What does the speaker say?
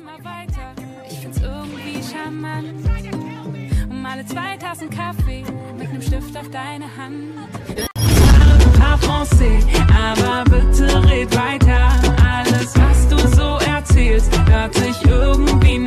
immer weiter. Ich find's irgendwie charmant. Um alle zwei Tassen Kaffee mit nem Stift auf deine Hand. Français, aber bitte red weiter. Alles, was du so erzählst, hört sich irgendwie